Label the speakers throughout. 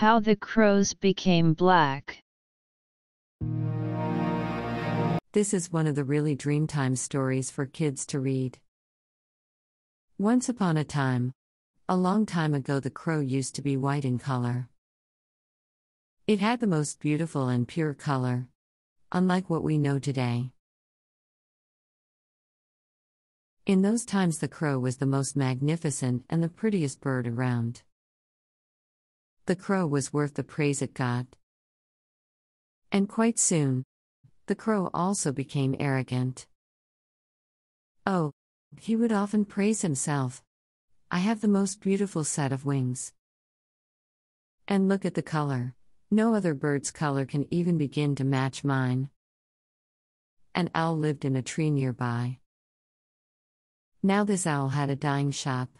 Speaker 1: How the crows became black.
Speaker 2: This is one of the really dreamtime stories for kids to read. Once upon a time, a long time ago, the crow used to be white in color. It had the most beautiful and pure color, unlike what we know today. In those times, the crow was the most magnificent and the prettiest bird around. The crow was worth the praise it got. And quite soon, the crow also became arrogant. Oh, he would often praise himself. I have the most beautiful set of wings. And look at the color. No other bird's color can even begin to match mine. An owl lived in a tree nearby. Now, this owl had a dyeing shop.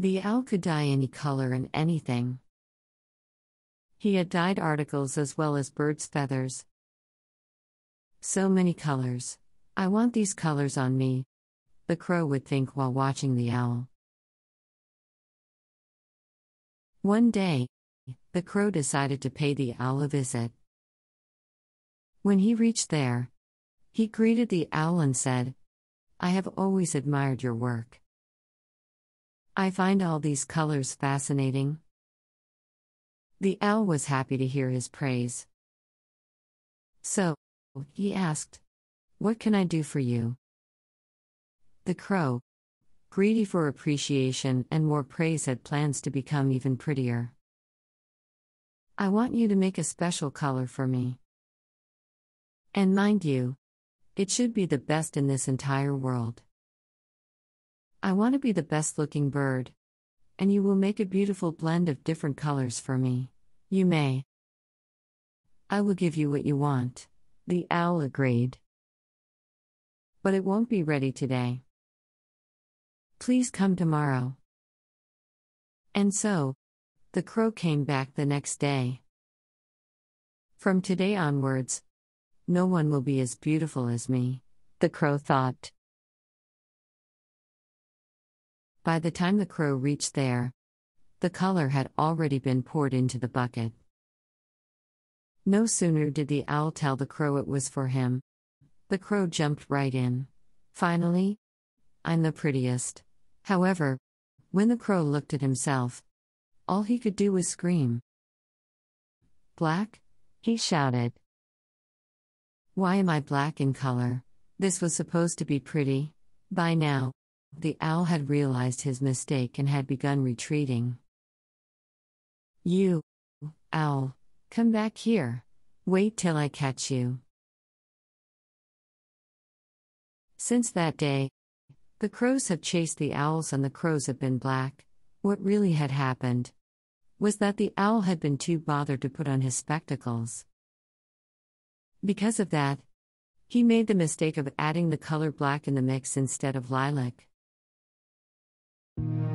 Speaker 2: The owl could dye any color and anything. He had dyed articles as well as birds' feathers, so many colors. I want these colors on me, the crow would think while watching the owl. One day, the crow decided to pay the owl a visit. When he reached there, he greeted the owl and said, I have always admired your work. I find all these colors fascinating. The owl was happy to hear his praise. So, he asked. What can I do for you? The crow, greedy for appreciation and more praise, had plans to become even prettier. I want you to make a special color for me. And mind you, it should be the best in this entire world. I want to be the best looking bird, and you will make a beautiful blend of different colors for me. You may. I will give you what you want. The owl agreed. But it won't be ready today. Please come tomorrow. And so, the crow came back the next day. From today onwards, no one will be as beautiful as me, the crow thought. By the time the crow reached there, the color had already been poured into the bucket. No sooner did the owl tell the crow it was for him. The crow jumped right in. Finally, I'm the prettiest. However, when the crow looked at himself, all he could do was scream. Black? He shouted. Why am I black in color? This was supposed to be pretty. By now, the owl had realized his mistake and had begun retreating. You, owl, Come back here. Wait till I catch you. Since that day, the crows have chased the owls and the crows have been black. What really had happened was that the owl had been too bothered to put on his spectacles. Because of that, he made the mistake of adding the color black in the mix instead of lilac. Thank you.